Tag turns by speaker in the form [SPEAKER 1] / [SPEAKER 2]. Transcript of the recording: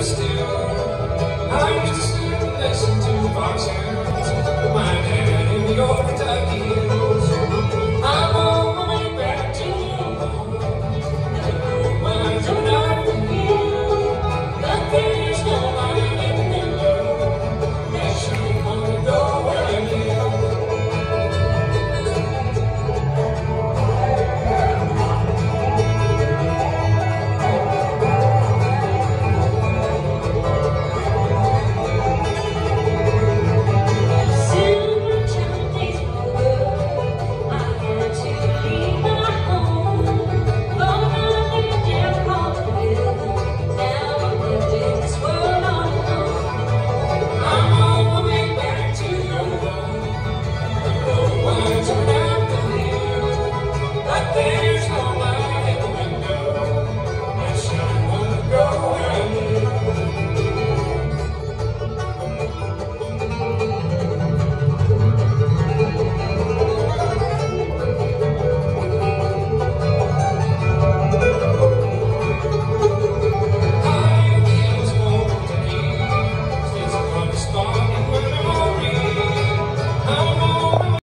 [SPEAKER 1] used